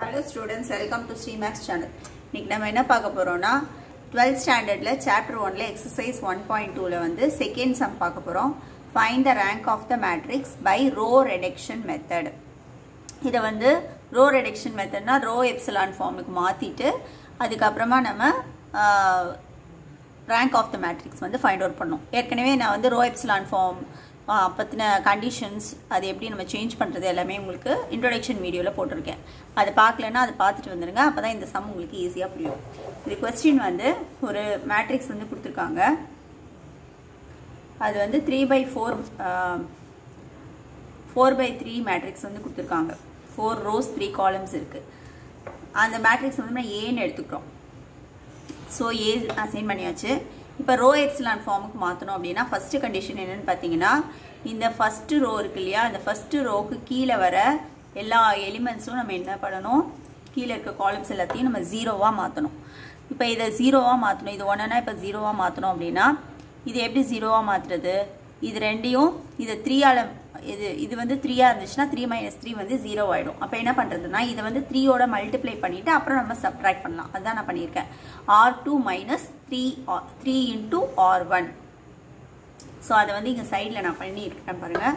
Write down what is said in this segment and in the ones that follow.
Hello students welcome to Srimax channel இன்றைக்கி நம்ம என்ன பார்க்க போகிறோம்னா டுவெல்த் ஸ்டாண்டர்டில் சாப்டர் ஒன்ல எக்ஸசைஸ் ஒன் பாயிண்ட் டூவில் வந்து செகண்ட் சம் பார்க்க போகிறோம் find the rank of the matrix by row reduction method இதை வந்து ரோ ரெடக்ஷன் மெத்தட்னா ரோ எப்சலான் ஃபார்முக்கு மாற்றிட்டு அதுக்கப்புறமா நம்ம ரேங்க் ஆஃப் த மேட்ரிக்ஸ் வந்து ஃபைண்ட் அவுட் பண்ணோம் ஏற்கனவே நான் வந்து ரோ எப்சலான் ஃபார்ம் பற்றின கண்டிஷன்ஸ் அது எப்படி நம்ம சேஞ்ச் பண்ணுறது எல்லாமே உங்களுக்கு இன்ட்ரொடக்ஷன் வீடியோவில் போட்டிருக்கேன். அதை பார்க்கலன்னா அதை பார்த்துட்டு வந்துடுங்க அப்போ தான் இந்த சம் உங்களுக்கு ஈஸியாக புரியும். இது கொஸ்டின் வந்து ஒரு மேட்ரிக்ஸ் வந்து கொடுத்துருக்காங்க. அது வந்து three by four four by three matrix வந்து கொடுத்துருக்காங்க. ஃபோர் ரோஸ் த்ரீ காலம்ஸ் இருக்குது அந்த மேட்ரிக்ஸ் வந்து நம்ம ஏன்னு எடுத்துக்கிறோம் ஸோ ஏ அசைன் பண்ணியாச்சு. இப்போ ரோ எப்சிலான் ஃபார்முக்கு மாற்றணும் அப்படின்னா ஃபஸ்ட்டு கண்டிஷன் என்னென்னு பார்த்தீங்கன்னா இந்த ஃபஸ்ட்டு ரோ இருக்கு இல்லையா? அந்த ஃபஸ்ட்டு ரோக்கு கீழே வர எல்லா எலிமெண்ட்ஸும் நம்ம என்ன பண்ணணும்? கீழே இருக்க காலம்ஸ் எல்லாத்தையும் நம்ம ஜீரோவாக மாற்றணும் இப்போ இதை ஜீரோவாக மாற்றணும் இது ஒன்றுனா இப்போ ஜீரோவாக மாற்றணும் அப்படின்னா இது எப்படி ஜீரோவாக மாற்றுறது இது ரெண்டையும் இதை த்ரீயால் இது இது வந்து த்ரீயாக இருந்துச்சுன்னா த்ரீ மைனஸ் த்ரீ வந்து ஜீரோ ஆகிடும் அப்போ என்ன பண்ணுறதுனா இதை வந்து த்ரீயோட மல்டிப்ளை பண்ணிவிட்டு அப்புறம் நம்ம சப்ட்ராக்ட் பண்ணலாம். அதுதான் நான் பண்ணியிருக்கேன். R two minus three three into R one so அதை வந்து இங்கே சைடில் நான் பண்ணியிருக்கேன் பாருங்கள்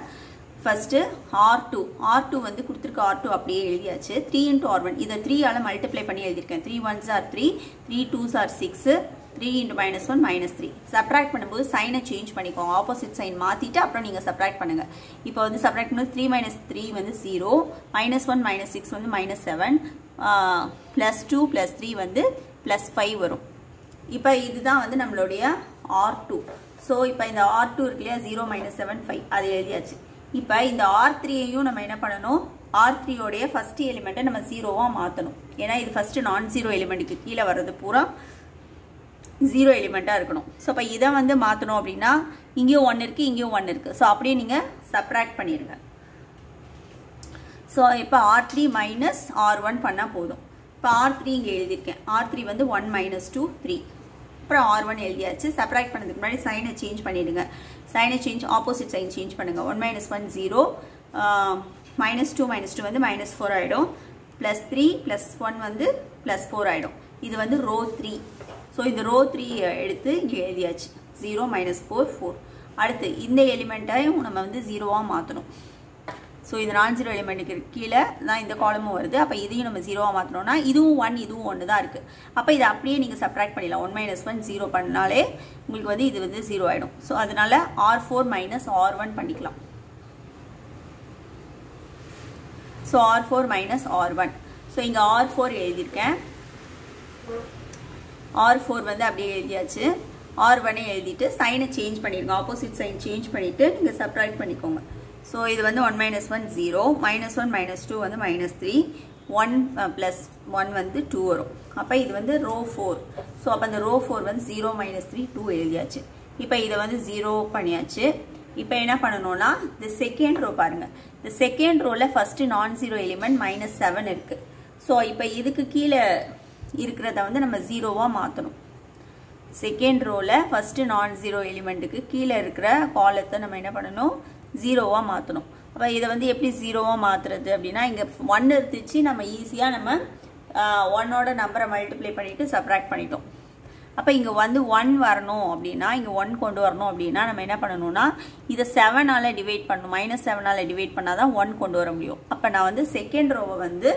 first R two R two வந்து கொடுத்துருக்க ஆர் டூ அப்படியே எழுதியாச்சு. த்ரீ இன்ட்டு ஆர் ஒன் இதை த்ரீயால் மல்டிப்ளை பண்ணி எழுதியிருக்கேன். Three ones are three three twos are six three into minus one minus three subtract பண்ணும்போது சைனை சேஞ்ச் பண்ணிக்கோங்க. ஆப்போசிட் சைன் மாற்றிட்டு அப்புறம் நீங்கள் சப்ராக்ட் பண்ணுங்கள் இப்போ வந்து சப்ராக்ட் பண்ணும்போது த்ரீ மைனஸ் த்ரீ வந்து zero minus one minus six வந்து minus seven plus two plus three வந்து ப்ளஸ் ஃபைவ் வரும். இப்போ இதுதான் வந்து நம்மளுடைய ஆர் டூ ஸோ இப்போ இந்த ஆர் டூ இருக்கு இல்லையா? ஜீரோ மைனஸ் செவன் ஃபைவ் அது எழுதியாச்சு. இப்போ இந்த ஆர் த்ரீயையும் நம்ம என்ன பண்ணணும்? ஆர் த்ரீயோடைய ஃபர்ஸ்ட் எலிமெண்ட்டை நம்ம ஜீரோவாக மாற்றணும் ஏன்னா இது ஃபஸ்ட்டு நான் ஜீரோ எலிமெண்ட்டுக்கு கீழே வர்றது பூரா ஜீரோ எலிமெண்ட்டாக இருக்கணும். ஸோ இப்போ இதை வந்து மாற்றணும் அப்படின்னா இங்கேயும் ஒன்று இருக்குது இங்கேயும் ஒன்று இருக்குது ஸோ அப்படியே நீங்கள் சப்ராக்ட் பண்ணிடுங்க ஸோ இப்போ R three minus R one பண்ணால் போதும். இப்போ ஆர் த்ரீ இங்கே எழுதியிருக்கேன். ஆர் த்ரீ வந்து ஒன் மைனஸ் டூ த்ரீ அப்புறம் ஆர் ஒன் எழுதியாச்சு. செப்பரேட் பண்ணதுக்கு முன்னாடி சைனை சேஞ்ச் பண்ணிவிடுங்க சைனை சேஞ்ச் ஆப்போசிட் சைன் சேஞ்ச் பண்ணுங்கள் one minus one zero minus two minus two வந்து மைனஸ் ஃபோர் ஆகிடும் ப்ளஸ் த்ரீ ப்ளஸ் ஒன் வந்து ப்ளஸ் ஃபோர் ஆகிடும் இது வந்து ரோ த்ரீ ஸோ இந்த ரோ த்ரீ எடுத்து இங்கே எழுதியாச்சு. ஜீரோ மைனஸ் ஃபோர் ஃபோர் அடுத்து இந்த எலிமெண்ட்டையும் நம்ம வந்து ஜீரோவாக மாற்றணும் ஸோ இது நான் ஜீரோ எலிமெண்ட்டுக்கு கீழே தான் இந்த காலமும் வருது. அப்போ இதையும் நம்ம ஜீரோவாக மாற்றணும்னா இதுவும் ஒன் இதுவும் ஒன்று தான் இருக்குது அப்போ இதை அப்படியே நீங்கள் சப்ராக்ட் பண்ணிடலாம். ஒன் மைனஸ் ஒன் ஜீரோ பண்ணாலே உங்களுக்கு வந்து இது வந்து ஜீரோ ஆகிடும் ஸோ அதனால் R four minus R one பண்ணிக்கலாம். So R four minus R one so இங்கே ஆர் ஃபோர் எழுதியிருக்கேன். ஆர் ஃபோர் வந்து அப்படியே எழுதியாச்சு. ஆர் ஒன்னே எழுதிட்டு சைனை சேஞ்ச் பண்ணிடுங்க. ஆப்போசிட் சைன் சேஞ்ச் பண்ணிவிட்டு நீங்கள் சப்ராக்ட் பண்ணிக்கோங்க. ஸோ இது வந்து one minus one zero minus one minus two வந்து minus three one plus one வந்து டூ வரும். அப்போ இது வந்து ரோ ஃபோர் ஸோ அப்போ அந்த ரோ ஃபோர் வந்து ஜீரோ மைனஸ் த்ரீ டூ எழுதியாச்சு. இப்போ இதை வந்து ஜீரோ பண்ணியாச்சு. இப்போ என்ன பண்ணணும்னா இந்த செகண்ட் ரோ பாருங்கள் இந்த second ரோவில் first non zero element minus seven இருக்குது ஸோ இப்போ இதுக்கு கீழே இருக்கிறத வந்து நம்ம ஜீரோவாக மாற்றணும் செகண்ட் ரோவில் ஃபஸ்ட்டு நான் ஜீரோ எலிமெண்ட்டுக்கு கீழே இருக்கிற காலத்தை நம்ம என்ன பண்ணணும்? ஜீரோவாக மாற்றணும் அப்போ இதை வந்து எப்படி ஜீரோவாக மாற்றுறது அப்படின்னா இங்கே ஒன் இருந்துச்சு நம்ம ஈஸியாக நம்ம ஒன்னோட நம்பரை மல்டிப்ளை பண்ணிவிட்டு சப்ராக்ட் பண்ணிட்டோம். அப்போ இங்கே வந்து ஒன் வரணும் அப்படின்னா இங்கே ஒன் கொண்டு வரணும் அப்படின்னா நம்ம என்ன பண்ணணும்னா இதை செவனால் டிவைட் பண்ணணும். மைனஸ் செவனால் டிவைட் பண்ணால் தான் ஒன் கொண்டு வர முடியும். அப்போ நான் வந்து செகண்ட் ரோவை வந்து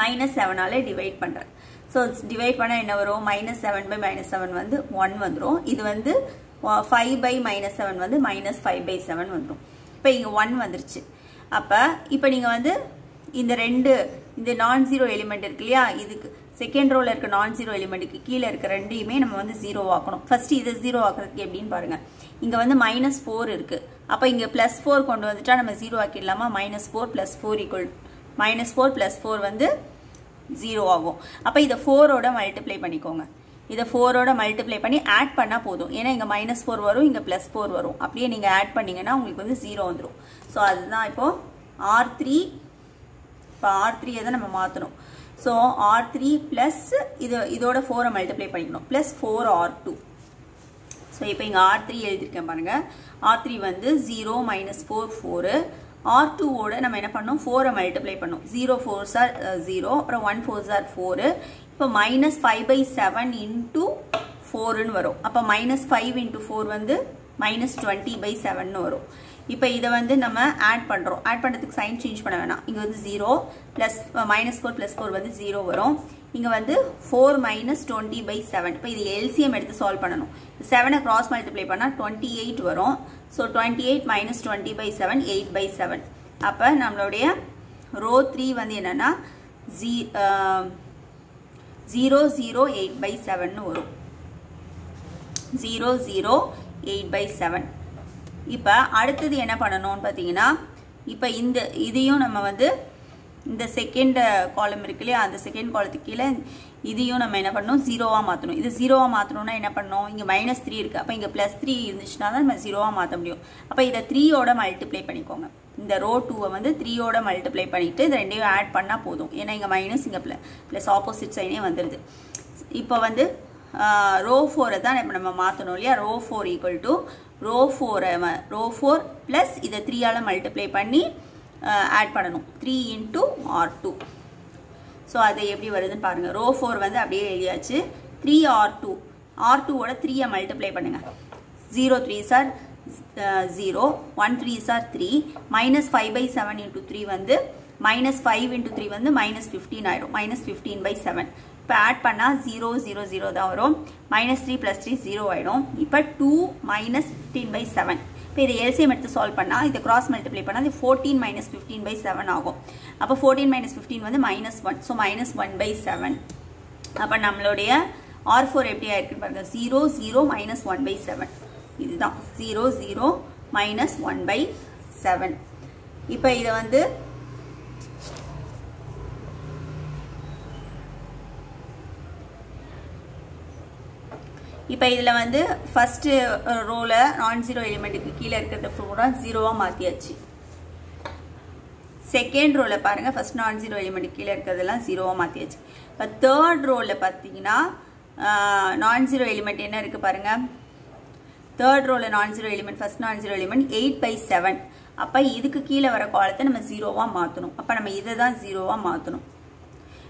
மைனஸ் செவனால் டிவைட் பண்ணுறேன் ஸோ டிவைட் பண்ணால் என்ன வரும்? Minus seven by minus seven வந்து ஒன் வந்துடும் இது வந்து ஃபைவ் பை மைனஸ் செவன் வந்து மைனஸ் ஃபைவ் பை செவன் வந்துடும் இப்போ இங்கே ஒன் வந்துருச்சு. அப்போ இப்போ நீங்கள் வந்து இந்த ரெண்டு இந்த நான் ஜீரோ எலிமெண்ட் இருக்கு இல்லையா இதுக்கு செகண்ட் ரோவில் இருக்க நான் ஜீரோ எலிமெண்ட்டுக்கு கீழே இருக்க ரெண்டையுமே நம்ம வந்து ஜீரோ ஆக்கணும். ஃபஸ்ட்டு இதை ஜீரோ ஆக்குறதுக்கு எப்படின்னு பாருங்கள் இங்கே வந்து மைனஸ் ஃபோர் இருக்குது அப்போ இங்கே ப்ளஸ் ஃபோர் கொண்டு வந்துட்டா நம்ம zero ஆக்கிடலாமா? Minus four plus four equal minus four plus four வந்து ஜீரோ ஆகும். அப்போ இதை ஃபோரோட மல்டிப்ளை பண்ணிக்கோங்க. இதை ஃபோரோட மல்டிப்ளை பண்ணி ஆட் பண்ணால் போதும். ஏன்னா இங்கே மைனஸ் ஃபோர் வரும் இங்கே ப்ளஸ் ஃபோர் வரும். அப்படியே நீங்கள் ஆட் பண்ணிங்கன்னா உங்களுக்கு வந்து ஜீரோ வந்துடும் ஸோ அதுதான் இப்போது ஆர் த்ரீ இப்போ ஆர் த்ரீயை தான் நம்ம மாற்றணும் ஸோ ஆர் த்ரீ ப்ளஸ் இது இதோட ஃபோரை மல்டிப்ளை பண்ணிக்கணும். Plus four R two so இப்போ இங்கே ஆர் த்ரீ எழுதியிருக்கேன் பாருங்கள் ஆர் த்ரீ வந்து zero minus four four R டூவோட நம்ம என்ன பண்ணோம் ஃபோரை மல்டிப்ளை பண்ணோம் ஜீரோ ஃபோர் சார் ஜீரோ அப்புறம் ஒன் ஃபோர் சார் ஃபோரு இப்போ minus five by seven into ஃபோருன்னு வரும். அப்போ மைனஸ் ஃபைவ் இன்ட்டு ஃபோர் வந்து மைனஸ் டுவெண்ட்டி பை செவன்னு வரும். இப்போ இதை வந்து நம்ம ஆட் பண்ணுறோம் ஆட் பண்ணுறதுக்கு சைன் சேஞ்ச் பண்ண வேணாம். இங்கே வந்து zero plus minus four plus four வந்து ஜீரோ வரும். இங்கே வந்து four minus twenty by seven இப்போ இது எல்சிஎம் எடுத்து சால்வ் பண்ணணும். செவனை கிராஸ் மல்டிப்ளை பண்ணால் டுவெண்ட்டி எயிட் வரும். So twenty eight minus twenty by seven eight by seven அப்போ நம்மளுடைய ரோ த்ரீ வந்து என்னென்னா ஜீ ஜீரோ ஜீரோ எயிட் பை செவன்னு வரும். Zero zero eight by seven இப்போ அடுத்தது என்ன பண்ணணும்னு பார்த்தீங்கன்னா இப்போ இந்த இதையும் நம்ம வந்து இந்த செகண்ட் காலம் இருக்கு இல்லையா அந்த செகண்ட் காலத்துக்கு கீழே இதையும் நம்ம என்ன பண்ணணும்? ஜீரோவாக மாற்றணும் இது ஜீரோவாக மாற்றணும்னா என்ன பண்ணணும்? இங்கே மைனஸ் த்ரீ இருக்குது அப்போ இங்கே ப்ளஸ் த்ரீ இருந்துச்சுன்னா தான் நம்ம ஜீரோவாக மாற்ற முடியும். அப்போ இதை த்ரீயோட மல்டிப்ளை பண்ணிக்கோங்க. இந்த ரோ டூவை வந்து த்ரீயோட மல்டிப்ளை பண்ணிவிட்டு இது ரெண்டையும் ஆட் பண்ணால் போதும். ஏன்னா இங்கே மைனஸ் இங்கே ப்ளஸ் ப்ளஸ் ஆப்போசிட் சைனே வந்துடுது இப்போ வந்து ரோ ஃபோரை தான் இப்போ நம்ம மாற்றணும் இல்லையா? Row four equal to row ஃபோரை ரோ ஃபோர் ப்ளஸ் இதை த்ரீயால் மல்டிப்ளை பண்ணி ஆட் பண்ணணும். Three into R two so அது எப்படி வருதுன்னு பாருங்கள் ரோ ஃபோர் வந்து அப்படியே எழுதியாச்சு. த்ரீ ஆர் டூ ஆர் டூவோட த்ரீயை மல்டிப்ளை பண்ணுங்கள் zero three sir zero one three sir three minus five by seven into three வந்து மைனஸ் ஃபைவ் இன்ட்டு த்ரீ வந்து மைனஸ் ஃபிஃப்டீன் ஆகிடும் மைனஸ் ஃபிஃப்டீன் பை செவன் இப்போ ஆட் பண்ணால் ஜீரோ ஜீரோ ஜீரோ தான் வரும். Minus three plus three zero ஆகிடும் இப்போ two minus fifteen by seven இப்போ இதை எல்சிஎம் எடுத்து சால்வ் பண்ணால் இதை கிராஸ் மல்டிப்ளை பண்ணால் இது fourteen minus fifteen by seven ஆகும். அப்போ ஃபோர்டீன் மைனஸ் ஃபிஃப்டீன் வந்து minus one so minus one by seven அப்போ நம்மளுடைய ஆர் ஃபோர் எப்படி ஆயிருக்குன்னு பாருங்கள் zero zero minus one by seven இதுதான். Zero zero minus one by seven இப்போ இதை வந்து இப்போ இதில் வந்து ஃபஸ்ட்டு ரோவில் நான் ஜீரோ எலிமெண்ட்டுக்கு கீழே இருக்கிறத பூரா ஜீரோவாக மாற்றியாச்சு செகண்ட் ரோவில் பாருங்கள் ஃபஸ்ட் நான் ஜீரோ எலிமெண்ட் கீழே இருக்கிறதெல்லாம் ஜீரோவாக மாற்றியாச்சு இப்போ தேர்ட் ரோவில் பார்த்தீங்கன்னா நான் ஜீரோ எலிமெண்ட் என்ன இருக்குது பாருங்கள் third ரோவில் non zero element first non zero element eight by seven அப்போ இதுக்கு கீழே வர காலத்தை நம்ம ஜீரோவாக மாற்றணும் அப்போ நம்ம இதை தான் ஜீரோவாக மாற்றணும்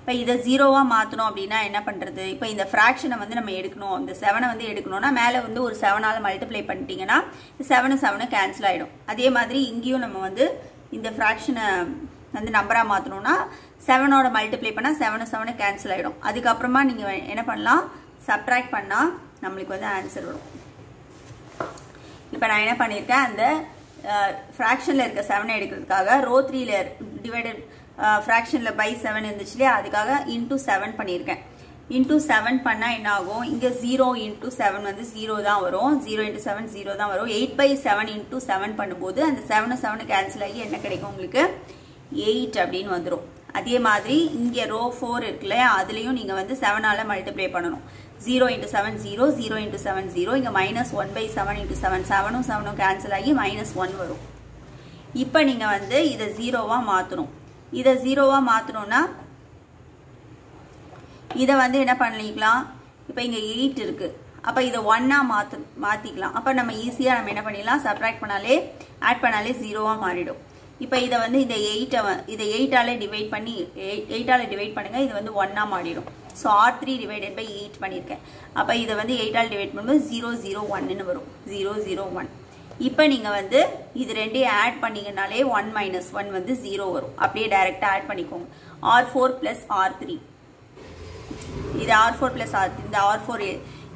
இப்போ இதை ஜீரோவாக மாற்றணும் அப்படின்னா என்ன பண்ணுறது இப்போ இந்த ஃப்ராக்ஷனை வந்து நம்ம எடுக்கணும். இந்த செவனை வந்து எடுக்கணும்னா மேலே வந்து ஒரு செவனால் மல்டிப்ளை பண்ணிட்டீங்கன்னா செவனு செவனு கேன்சல் ஆகிடும் அதே மாதிரி இங்கேயும் நம்ம வந்து இந்த ஃப்ராக்ஷனை வந்து நம்பராக மாற்றணும்னா செவனோட மல்டிப்ளை பண்ணால் செவனு செவனு கேன்சல் ஆகிடும் அதுக்கப்புறமா நீங்கள் என்ன பண்ணலாம்? சப்ட்ராக்ட் பண்ணால் நம்மளுக்கு வந்து ஆன்சர் வரும். இப்போ நான் என்ன பண்ணியிருக்கேன்? அந்த ஃப்ராக்ஷனில் இருக்க செவனை எடுக்கிறதுக்காக ரோ த்ரீல டிவைடட் ஃப்ராக்ஷனில் பை செவன் இருந்துச்சு இல்லையா? அதுக்காக இன்டூ செவன் பண்ணியிருக்கேன். இன்டூ செவன் பண்ணால் என்ன ஆகும் இங்கே ஜீரோ இன்டூ செவன் வந்து ஜீரோ தான் வரும். ஜீரோ இன்டூ செவன் ஜீரோ தான் வரும். Eight by seven into seven பண்ணும்போது அந்த செவனு செவனு கேன்சல் ஆகி என்ன கிடைக்கும் உங்களுக்கு? எயிட் அப்படின்னு வந்துடும் அதே மாதிரி இங்கே ரோ ஃபோர் இருக்குல்ல அதுலேயும் நீங்கள் வந்து செவனால் மல்டிப்ளை பண்ணணும். Zero into seven zero zero into seven zero இங்கே minus one by seven into seven செவனும் செவனும் கேன்சல் ஆகி மைனஸ் ஒன் வரும். இப்போ நீங்கள் வந்து இதை ஜீரோவாக மாற்றணும் இதை ஜீரோவாக மாற்றணும்னா இதை வந்து என்ன பண்ணிக்கலாம்? இப்போ இங்கே எயிட் இருக்குது அப்போ இதை ஒன்னாக மாற்று மாற்றிக்கலாம் அப்போ நம்ம ஈஸியாக நம்ம என்ன பண்ணிடலாம்? சப்ராக்ட் பண்ணாலே ஆட் பண்ணாலே ஜீரோவாக மாறிடும். இப்போ இதை வந்து இந்த எயிட்டை இதை எயிட்டாலே டிவைட் பண்ணி எயிட்டால் டிவைட் பண்ணுங்கள் இது வந்து ஒன்னாக மாறிடும். So R three divided by eight பண்ணியிருக்கேன் அப்போ இதை வந்து எயிட்டால் டிவைட் பண்ணும்போது ஜீரோ ஜீரோ ஒன்னுன்னு வரும். ஜீரோ ஜீரோ ஒன் இப்போ நீங்கள் வந்து இது ரெண்டையும் ஆட் பண்ணீங்கனாலே ஒன் மைனஸ் ஒன் வந்து ஜீரோ வரும். அப்படியே டைரெக்டாக ஆட் பண்ணிக்கோங்க. R four plus R three இது ஆர் ஃபோர் ப்ளஸ் ஆர் இந்த ஆர் ஃபோர்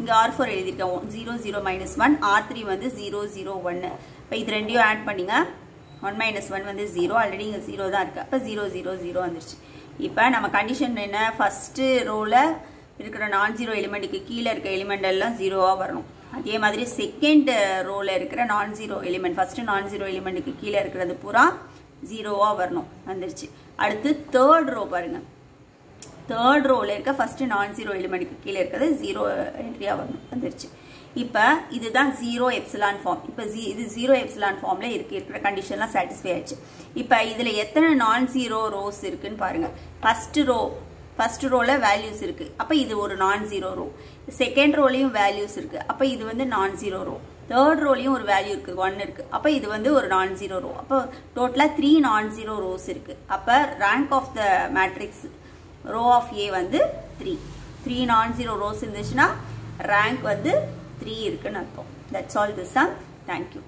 இங்கே ஆர் ஃபோர் எழுதியிருக்கோம் zero zero minus one R three வந்து ஜீரோ ஜீரோ ஒன்று இப்போ இது ரெண்டையும் ஆட் பண்ணிங்க. ஒன் மைனஸ் ஒன் வந்து ஜீரோ ஆல்ரெடி இங்கே ஜீரோ தான் இருக்குது அப்போ ஜீரோ ஜீரோ ஜீரோ வந்துருச்சு. இப்போ நம்ம கண்டிஷன் என்ன? ஃபஸ்ட்டு ரோவில் இருக்கிற நான் ஜீரோ எலிமெண்ட்டுக்கு கீழே இருக்க எலிமெண்ட் எல்லாம் ஜீரோவாக வரணும். அதே மாதிரி செகண்ட் ரோவில் இருக்கிற non zero element first non zero எலிமெண்ட்டுக்கு கீழே இருக்கிறது பூரா ஜீரோவாக வரணும். வந்துருச்சு. அடுத்து தேர்ட் ரோ பாருங்கள் தேர்ட் ரோவில் இருக்க ஃபஸ்ட்டு நான் ஜீரோ எலிமெண்ட்டுக்கு கீழே இருக்கிறது ஜீரோ என்ட்ரியாக வரணும். வந்துருச்சு. இப்போ இதுதான் ஜீரோ எப்சிலான் ஃபார்ம் இப்போ ஜீ இது ஜீரோ எப்சிலான் ஃபார்மில் இருக்கு. இருக்கிற கண்டிஷன்லாம் சாட்டிஸ்ஃபை ஆயிடுச்சு. இப்போ இதில் எத்தனை நான் ஜீரோ ரோஸ் இருக்குன்னு பாருங்கள் ஃபஸ்ட்டு ரோ ஃபர்ஸ்ட் ரோவில் வேல்யூஸ் இருக்குது அப்போ இது ஒரு நான் ஜீரோ ரோ செகண்ட் ரோலையும் வேல்யூஸ் இருக்குது அப்போ இது வந்து நான் ஜீரோ ரோ தேர்ட் ரோலையும் ஒரு வேல்யூ இருக்குது ஒன் இருக்குது அப்போ இது வந்து ஒரு நான் ஜீரோ ரோ அப்போ டோட்டலாக த்ரீ நான் ஜீரோ ரோஸ் இருக்குது அப்போ rank of the matrix rho of A வந்து three three non zero rows இருந்துச்சுன்னா ரேங்க் வந்து த்ரீ இருக்குன்னு அர்த்தம். That's all this sum thank you